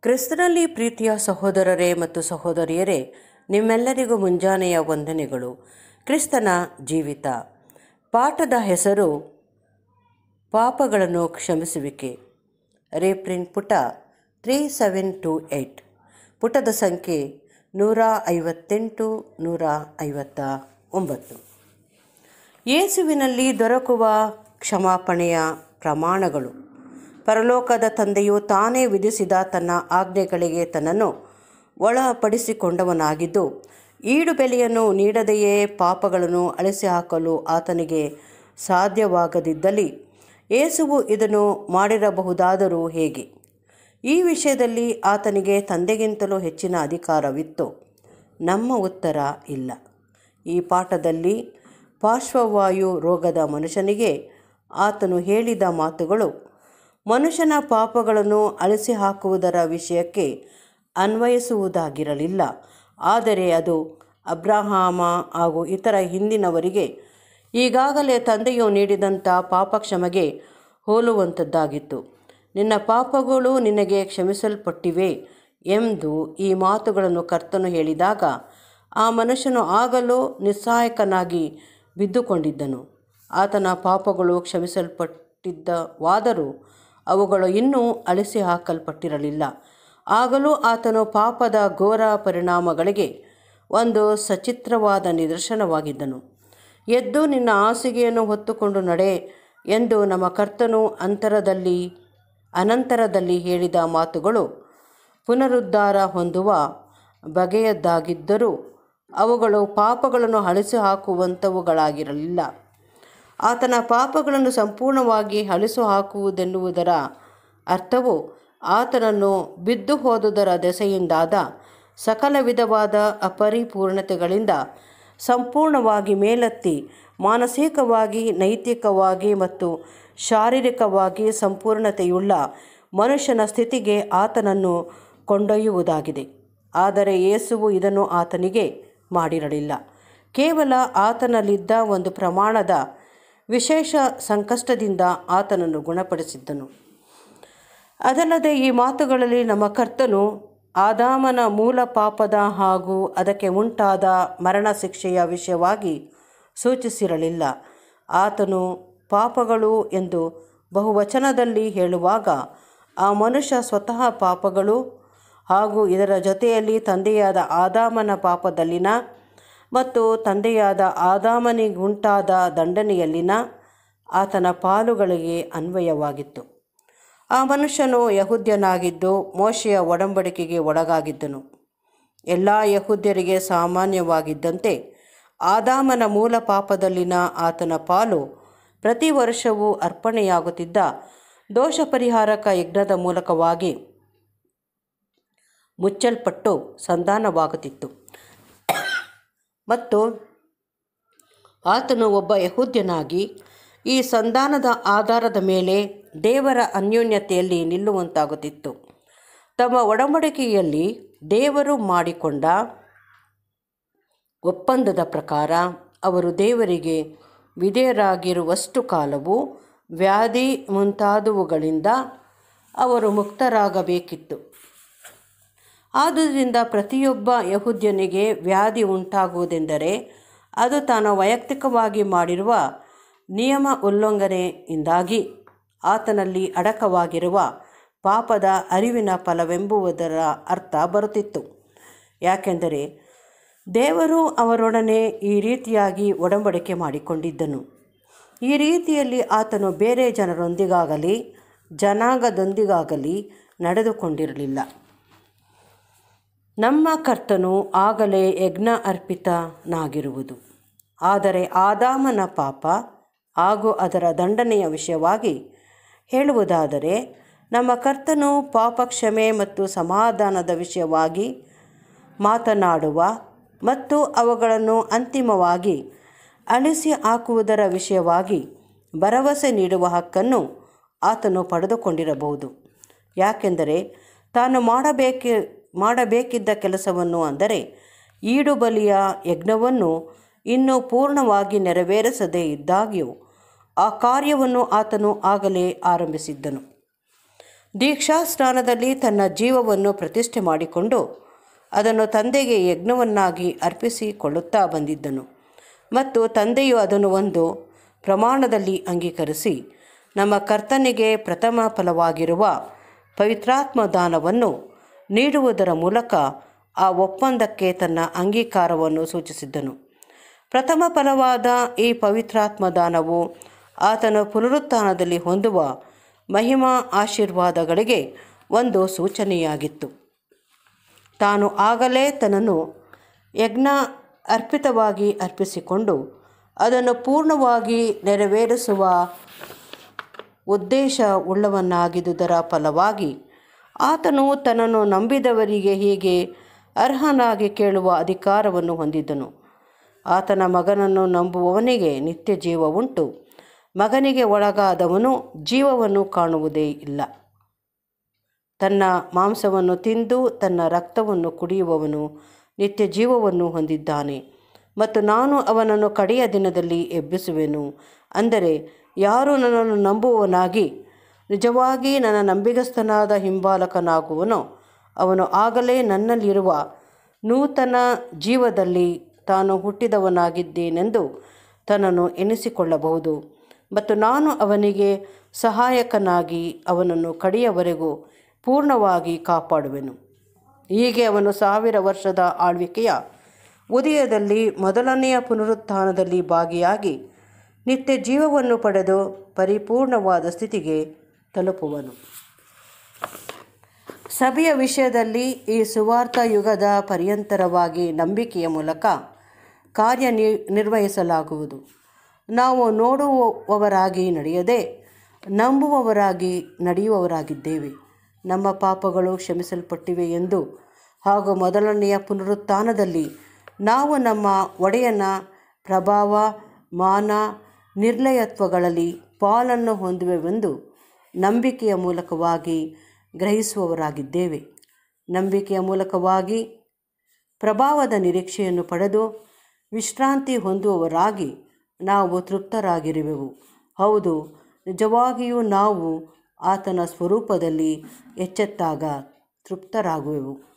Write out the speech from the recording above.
ಕ್ರಿಸ್ತನಲ್ಲಿ ಪ್ರೀತಿಯ ಸಹೋದರರೇ ಮತ್ತು ಸಹೋದರಿಯರೇ, ನಿಮ್ಮೆಲ್ಲರಿಗೂ ಮುಂಜಾನೆಯ ವಂದನೆಗಳು. ಕ್ರಿಸ್ತನ ಜೀವಿತ. ಪಾಠದ ಹೆಸರು, ಪಾಪಗಳನ್ನು ಕ್ಷಮಿಸುವಿಕೆ. ರೇಪ್ರಿನ್ ಪುಟ ತ್ರೀ ಸೆವೆನ್ ಟು ಏಯ್ಟ್ ಪುಟದ ಸಂಖ್ಯೆ ನೂರ ಐವತ್ತೆಂಟು ನೂರ ಐವತ್ತ ಒಂಬತ್ತು ಯೇಸುವಿನಲ್ಲಿ ದೊರಕುವ ಕ್ಷಮಾಪಣೆಯ ಪ್ರಮಾಣಗಳು. ಪರಲೋಕದ ತಂದೆಯು ತಾನೇ ವಿಧಿಸಿದ ತನ್ನ ಆಜ್ಞೆಗಳಿಗೆ ತನ್ನನ್ನು ಒಳಪಡಿಸಿಕೊಂಡವನಾಗಿದ್ದು, ಈಡು ಬೆಲೆಯನ್ನು ನೀಡದೆಯೇ ಪಾಪಗಳನ್ನು ಅಳಿಸಿ ಹಾಕಲು ಆತನಿಗೆ ಸಾಧ್ಯವಾಗದಿದ್ದಲ್ಲಿ ಏಸುವು ಇದನ್ನು ಮಾಡಿರಬಹುದಾದರೂ ಹೇಗೆ? ಈ ವಿಷಯದಲ್ಲಿ ಆತನಿಗೆ ತಂದೆಗಿಂತಲೂ ಹೆಚ್ಚಿನ ಅಧಿಕಾರವಿತ್ತು. ನಮ್ಮ ಉತ್ತರ ಇಲ್ಲ. ಈ ಪಾಠದಲ್ಲಿ ಪಾರ್ಶ್ವವಾಯು ರೋಗದ ಮನುಷ್ಯನಿಗೆ ಆತನು ಹೇಳಿದ ಮಾತುಗಳು ಮನುಷ್ಯನ ಪಾಪಗಳನ್ನು ಅಳಿಸಿ ಹಾಕುವುದರ ವಿಷಯಕ್ಕೆ ಅನ್ವಯಿಸುವುದಾಗಿರಲಿಲ್ಲ. ಆದರೆ ಅದು ಅಬ್ರಹಾಮ ಹಾಗೂ ಇತರ ಹಿಂದಿನವರಿಗೆ ಈಗಾಗಲೇ ತಂದೆಯು ನೀಡಿದಂಥ ಪಾಪಕ್ಷಮೆಗೆ ಹೋಲುವಂಥದ್ದಾಗಿತ್ತು. ನಿನ್ನ ಪಾಪಗಳು ನಿನಗೆ ಕ್ಷಮಿಸಲ್ಪಟ್ಟಿವೆ ಎಂದು ಈ ಮಾತುಗಳನ್ನು ಕರ್ತನು ಹೇಳಿದಾಗ ಆ ಮನುಷ್ಯನು ಆಗಲೂ ನಿಸ್ಸಹಾಯಕನಾಗಿ ಬಿದ್ದುಕೊಂಡಿದ್ದನು. ಆತನ ಪಾಪಗಳು ಕ್ಷಮಿಸಲ್ಪಟ್ಟಿದ್ದವಾದರೂ ಅವುಗಳು ಇನ್ನೂ ಅಳಿಸಿ ಹಾಕಲ್ಪಟ್ಟಿರಲಿಲ್ಲ. ಆಗಲೂ ಆತನು ಪಾಪದ ಘೋರ ಪರಿಣಾಮಗಳಿಗೆ ಒಂದು ಸಚಿತ್ರವಾದ ನಿದರ್ಶನವಾಗಿದ್ದನು. ಎದ್ದು ನಿನ್ನ ಹಾಸಿಗೆಯನ್ನು ಹೊತ್ತುಕೊಂಡು ನಡೆ ಎಂದು ನಮ್ಮ ಕರ್ತನು ಅಂತರದಲ್ಲಿ, ಅನಂತರದಲ್ಲಿ ಹೇಳಿದ ಮಾತುಗಳು ಪುನರುದ್ಧಾರ ಹೊಂದುವ ಬಗೆಯದ್ದಾಗಿದ್ದರೂ ಅವುಗಳು ಪಾಪಗಳನ್ನು ಅಳಿಸಿ ಹಾಕುವಂಥವುಗಳಾಗಿರಲಿಲ್ಲ ಆತನ ಪಾಪಗಳನ್ನು ಸಂಪೂರ್ಣವಾಗಿ ಅಳಿಸು ಹಾಕುವುದೆನ್ನುವುದರ ಅರ್ಥವು ಆತನನ್ನು ಬಿದ್ದು ಹೋದುದರ ದೆಸೆಯಿಂದಾದ ಸಕಲ ವಿಧವಾದ ಅಪರಿಪೂರ್ಣತೆಗಳಿಂದ ಸಂಪೂರ್ಣವಾಗಿ ಮೇಲೆತ್ತಿ, ಮಾನಸಿಕವಾಗಿ, ನೈತಿಕವಾಗಿ ಮತ್ತು ಶಾರೀರಿಕವಾಗಿ ಸಂಪೂರ್ಣತೆಯುಳ್ಳ ಮನುಷ್ಯನ ಸ್ಥಿತಿಗೆ ಆತನನ್ನು ಕೊಂಡೊಯ್ಯುವುದಾಗಿದೆ. ಆದರೆ ಯೇಸುವು ಇದನ್ನು ಆತನಿಗೆ ಮಾಡಿರಲಿಲ್ಲ. ಕೇವಲ ಆತನಲ್ಲಿದ್ದ ಒಂದು ಪ್ರಮಾಣದ ವಿಶೇಷ ಸಂಕಷ್ಟದಿಂದ ಆತನನ್ನು ಗುಣಪಡಿಸಿದ್ದನು. ಅದಲ್ಲದೆ ಈ ಮಾತುಗಳಲ್ಲಿ ನಮ್ಮ ಕರ್ತನು ಆದಾಮನ ಮೂಲ ಪಾಪದ ಹಾಗೂ ಅದಕ್ಕೆ ಉಂಟಾದ ಮರಣ ಶಿಕ್ಷೆಯ ವಿಷಯವಾಗಿ ಸೂಚಿಸಿರಲಿಲ್ಲ. ಆತನು ಪಾಪಗಳು ಎಂದು ಬಹುವಚನದಲ್ಲಿ ಹೇಳುವಾಗ ಆ ಮನುಷ್ಯ ಸ್ವತಃ ಪಾಪಗಳು ಹಾಗೂ ಇದರ ಜೊತೆಯಲ್ಲಿ ತಂದೆಯಾದ ಆದಾಮನ ಪಾಪದಲ್ಲಿನ ಮತ್ತು ತಂದೆಯಾದ ಆದಾಮನಿಗುಂಟಾದ ದಂಡನೆಯಲ್ಲಿನ ಆತನ ಪಾಲುಗಳಿಗೆ ಅನ್ವಯವಾಗಿತ್ತು. ಆ ಮನುಷ್ಯನು ಯಹುದ್ಯನಾಗಿದ್ದು ಮೋಶೆಯ ಒಡಂಬಡಿಕೆಗೆ ಒಳಗಾಗಿದ್ದನು. ಎಲ್ಲ ಯಹುದ್ಯರಿಗೆ ಸಾಮಾನ್ಯವಾಗಿದ್ದಂತೆ ಆದಾಮನ ಮೂಲ ಪಾಪದಲ್ಲಿನ ಆತನ ಪಾಲು ಪ್ರತಿ ವರ್ಷವೂ ಅರ್ಪಣೆಯಾಗುತ್ತಿದ್ದ ದೋಷ ಪರಿಹಾರಕ ಯಜ್ಞದ ಮೂಲಕವಾಗಿ ಮುಚ್ಚಲ್ಪಟ್ಟು ಸಂಧಾನವಾಗುತ್ತಿತ್ತು. ಮತ್ತು ಆತನು ಒಬ್ಬ ಯಹೂದ್ಯನಾಗಿ ಈ ಸಂಧಾನದ ಆಧಾರದ ಮೇಲೆ ದೇವರ ಅನ್ಯೋನ್ಯತೆಯಲ್ಲಿ ನಿಲ್ಲುವಂತಾಗುತ್ತಿತ್ತು. ತಮ್ಮ ಒಡಂಬಡಿಕೆಯಲ್ಲಿ ದೇವರು ಮಾಡಿಕೊಂಡ ಒಪ್ಪಂದದ ಪ್ರಕಾರ ಅವರು ದೇವರಿಗೆ ವಿಧೇಯರಾಗಿರುವಷ್ಟು ಕಾಲವು ವ್ಯಾಧಿ ಮುಂತಾದವುಗಳಿಂದ ಅವರು ಮುಕ್ತರಾಗಬೇಕಿತ್ತು. ಆದುದರಿಂದ ಪ್ರತಿಯೊಬ್ಬ ಯಹುದ್ಯನಿಗೆ ವ್ಯಾಧಿ ಉಂಟಾಗುವುದೆಂದರೆ ಅದು ತಾನು ವೈಯಕ್ತಿಕವಾಗಿ ಮಾಡಿರುವ ನಿಯಮ ಉಲ್ಲಂಘನೆಯಿಂದಾಗಿ ಆತನಲ್ಲಿ ಅಡಕವಾಗಿರುವ ಪಾಪದ ಅರಿವಿನ ಫಲವೆಂಬುವುದರ ಅರ್ಥ ಬರುತ್ತಿತ್ತು. ಯಾಕೆಂದರೆ ದೇವರು ಅವರೊಡನೆ ಈ ರೀತಿಯಾಗಿ ಒಡಂಬಡಿಕೆ ಮಾಡಿಕೊಂಡಿದ್ದನು. ಈ ರೀತಿಯಲ್ಲಿ ಆತನು ಬೇರೆ ಜನರೊಂದಿಗಾಗಲಿ, ಜನಾಂಗದೊಂದಿಗಾಗಲಿ ನಡೆದುಕೊಂಡಿರಲಿಲ್ಲ. ನಮ್ಮ ಕರ್ತನು ಆಗಲೇ ಯಜ್ಞ ಅರ್ಪಿತನಾಗಿರುವುದು. ಆದರೆ ಆದಾಮನ ಪಾಪ ಹಾಗೂ ಅದರ ದಂಡನೆಯ ವಿಷಯವಾಗಿ ಹೇಳುವುದಾದರೆ, ನಮ್ಮ ಕರ್ತನು ಪಾಪ ಕ್ಷಮೆ ಮತ್ತು ಸಮಾಧಾನದ ವಿಷಯವಾಗಿ ಮಾತನಾಡುವ ಮತ್ತು ಅವುಗಳನ್ನು ಅಂತಿಮವಾಗಿ ಅಳಿಸಿ ಹಾಕುವುದರ ವಿಷಯವಾಗಿ ಭರವಸೆ ನೀಡುವ ಹಕ್ಕನ್ನು ಆತನು ಪಡೆದುಕೊಂಡಿರಬಹುದು. ಯಾಕೆಂದರೆ ತಾನು ಮಾಡಬೇಕೆ ಮಾಡಬೇಕಿದ್ದ ಕೆಲಸವನ್ನು ಅಂದರೆ ಈಡುಬಲಿಯ ಯಜ್ಞವನ್ನು ಇನ್ನೂ ಪೂರ್ಣವಾಗಿ ನೆರವೇರಿಸದೇ ಇದ್ದಾಗ್ಯೂ ಆ ಕಾರ್ಯವನ್ನು ಆತನು ಆಗಲೇ ಆರಂಭಿಸಿದ್ದನು. ದೀಕ್ಷಾ ಸ್ನಾನದಲ್ಲಿ ತನ್ನ ಜೀವವನ್ನು ಪ್ರತಿಷ್ಠೆ ಮಾಡಿಕೊಂಡು ಅದನ್ನು ತಂದೆಗೆ ಯಜ್ಞವನ್ನಾಗಿ ಅರ್ಪಿಸಿಕೊಳ್ಳುತ್ತಾ ಬಂದಿದ್ದನು ಮತ್ತು ತಂದೆಯು ಅದನ್ನು ಒಂದು ಪ್ರಮಾಣದಲ್ಲಿ ಅಂಗೀಕರಿಸಿ ನಮ್ಮ ಕರ್ತನಿಗೆ ಪ್ರಥಮ ಫಲವಾಗಿರುವ ಪವಿತ್ರಾತ್ಮ ದಾನವನ್ನು ನೀಡುವುದರ ಮೂಲಕ ಆ ಒಪ್ಪಂದಕ್ಕೆ ತನ್ನ ಅಂಗೀಕಾರವನ್ನು ಸೂಚಿಸಿದ್ದನು. ಪ್ರಥಮ ಫಲವಾದ ಈ ಪವಿತ್ರಾತ್ಮದಾನವು ಆತನ ಪುನರುತ್ಥಾನದಲ್ಲಿ ಹೊಂದುವ ಮಹಿಮಾ ಆಶೀರ್ವಾದಗಳಿಗೆ ಒಂದು ಸೂಚನೆಯಾಗಿತ್ತು. ತಾನು ಆಗಲೇ ತನ್ನನ್ನು ಯಜ್ಞ ಅರ್ಪಿತವಾಗಿ ಅರ್ಪಿಸಿಕೊಂಡು ಅದನ್ನು ಪೂರ್ಣವಾಗಿ ನೆರವೇರಿಸುವ ಉದ್ದೇಶ ಉಳ್ಳವನ್ನಾಗಿದ್ದುದರ ಫಲವಾಗಿ ಆತನು ತನ್ನನ್ನು ನಂಬಿದವರಿಗೆ ಹೀಗೆ ಅರ್ಹನಾಗಿ ಕೇಳುವ ಅಧಿಕಾರವನ್ನು ಹೊಂದಿದ್ದನು. ಆತನ ಮಗನನ್ನು ನಂಬುವವನಿಗೆ ನಿತ್ಯ ಜೀವ ಉಂಟು. ಮಗನಿಗೆ ಒಳಗಾದವನು ಜೀವವನ್ನು ಕಾಣುವುದೇ ಇಲ್ಲ. ತನ್ನ ಮಾಂಸವನ್ನು ತಿಂದು ತನ್ನ ರಕ್ತವನ್ನು ಕುಡಿಯುವವನು ನಿತ್ಯ ಜೀವವನ್ನು ಹೊಂದಿದ್ದಾನೆ. ಮತ್ತು ನಾನು ಅವನನ್ನು ಕಡೆಯ ದಿನದಲ್ಲಿ ಎಬ್ಬಿಸುವೆನು. ಅಂದರೆ ಯಾರು ನನ್ನನ್ನು ನಂಬುವವನಾಗಿ ನಿಜವಾಗಿ ನನ್ನ ನಂಬಿಗಸ್ತನಾದ ಹಿಂಬಾಲಕನಾಗುವನು. ಅವನು ಆಗಲೇ ನನ್ನಲ್ಲಿರುವ ನೂತನ ಜೀವದಲ್ಲಿ ತಾನು ಹುಟ್ಟಿದವನಾಗಿದ್ದೇನೆಂದು ತನ್ನನ್ನು ಎನಿಸಿಕೊಳ್ಳಬಹುದು. ಮತ್ತು ನಾನು ಅವನಿಗೆ ಸಹಾಯಕನಾಗಿ ಅವನನ್ನು ಕಡೆಯವರೆಗೂ ಪೂರ್ಣವಾಗಿ ಕಾಪಾಡುವೆನು. ಹೀಗೆ ಅವನು ಸಾವಿರ ವರ್ಷದ ಆಳ್ವಿಕೆಯ ಉದಯದಲ್ಲಿ ಮೊದಲನೆಯ ಪುನರುತ್ಥಾನದಲ್ಲಿ ಭಾಗಿಯಾಗಿ ನಿತ್ಯ ಜೀವವನ್ನು ಪಡೆದು ಪರಿಪೂರ್ಣವಾದ ಸ್ಥಿತಿಗೆ ತಲುಪುವನು. ಸಭೆಯ ವಿಷಯದಲ್ಲಿ ಈ ಸುವಾರ್ಥ ಯುಗದ ಪರ್ಯಂತರವಾಗಿ ನಂಬಿಕೆಯ ಮೂಲಕ ಕಾರ್ಯ ನಿರ್ವಹಿಸಲಾಗುವುದು. ನಾವು ನೋಡುವವರಾಗಿ ನಡೆಯದೆ, ನಂಬುವವರಾಗಿ ನಡೆಯುವವರಾಗಿದ್ದೇವೆ. ನಮ್ಮ ಪಾಪಗಳು ಕ್ಷಮಿಸಲ್ಪಟ್ಟಿವೆ ಎಂದು ಹಾಗೂ ಮೊದಲನೆಯ ಪುನರುತ್ಥಾನದಲ್ಲಿ ನಾವು ನಮ್ಮ ಒಡೆಯನ ಪ್ರಭಾವ, ಮಾನ ನಿರ್ಲಯತ್ವಗಳಲ್ಲಿ ಪಾಲನ್ನು ಹೊಂದುವೆವೆಂದು ನಂಬಿಕೆಯ ಮೂಲಕವಾಗಿ ಗ್ರಹಿಸುವವರಾಗಿದ್ದೇವೆ. ನಂಬಿಕೆಯ ಮೂಲಕವಾಗಿ ಪ್ರಭಾವದ ನಿರೀಕ್ಷೆಯನ್ನು ಪಡೆದು ವಿಶ್ರಾಂತಿ ಹೊಂದುವವರಾಗಿ ನಾವು ತೃಪ್ತರಾಗಿರುವೆವು. ಹೌದು, ನಿಜವಾಗಿಯೂ ನಾವು ಆತನ ಸ್ವರೂಪದಲ್ಲಿ ಎಚ್ಚೆತ್ತಾಗ ತೃಪ್ತರಾಗುವೆವು.